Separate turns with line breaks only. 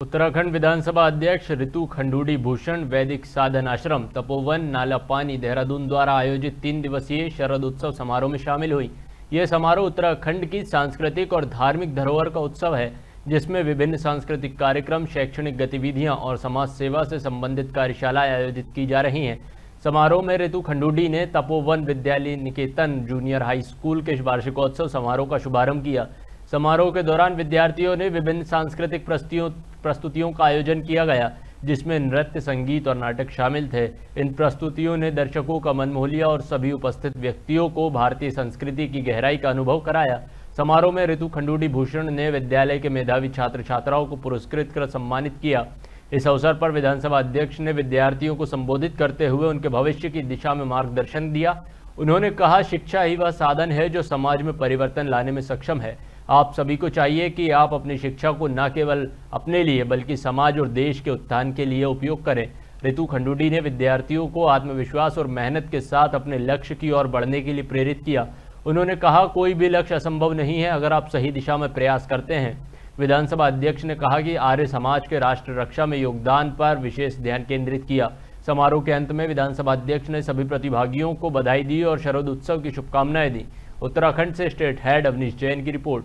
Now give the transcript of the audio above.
उत्तराखंड विधानसभा अध्यक्ष ऋतु खंडूड़ी भूषण वैदिक साधन आश्रम, तपोवन नाला पानी देहरादून द्वारा आयोजित तीन दिवसीय शरद उत्सव समारोह में शामिल हुई। यह समारोह उत्तराखंड की सांस्कृतिक और धार्मिक धरोहर का उत्सव है, जिसमें विभिन्न सांस्कृतिक कार्यक्रम, शैक्षणिक गतिविधियाँ और समाज सेवा से संबंधित कार्यशालाएँ आयोजित की जा रही हैं। समारोह में ऋतु खंडूडी ने तपोवन विद्यालय निकेतन जूनियर हाई स्कूल के वार्षिकोत्सव समारोह का शुभारंभ किया। समारोह के दौरान विद्यार्थियों ने विभिन्न सांस्कृतिक प्रस्तुतियों का आयोजन किया गया, जिसमें नृत्य, संगीत और नाटक शामिल थे। इन प्रस्तुतियों ने दर्शकों का मन मोह लिया और सभी उपस्थित व्यक्तियों को भारतीय संस्कृति की गहराई का अनुभव कराया। समारोह में ऋतु खंडूडी भूषण ने विद्यालय के मेधावी छात्र छात्राओं को पुरस्कृत कर सम्मानित किया। इस अवसर पर विधानसभा अध्यक्ष ने विद्यार्थियों को संबोधित करते हुए उनके भविष्य की दिशा में मार्गदर्शन दिया उन्होंने कहा, शिक्षा ही वह साधन है जो समाज में परिवर्तन लाने में सक्षम है। आप सभी को चाहिए कि आप अपनी शिक्षा को न केवल अपने लिए, बल्कि समाज और देश के उत्थान के लिए उपयोग करें। ऋतु खंडूडी ने विद्यार्थियों को आत्मविश्वास और मेहनत के साथ अपने लक्ष्य की ओर बढ़ने के लिए प्रेरित किया। उन्होंने कहा, कोई भी लक्ष्य असंभव नहीं है अगर आप सही दिशा में प्रयास करते हैं। विधानसभा अध्यक्ष ने कहा कि आर्य समाज के राष्ट्र रक्षा में योगदान पर विशेष ध्यान केंद्रित किया। समारोह के अंत में विधानसभा अध्यक्ष ने सभी प्रतिभागियों को बधाई दी और शरद उत्सव की शुभकामनाएँ दी। उत्तराखंड से स्टेट हेड अवनीश जैन की रिपोर्ट।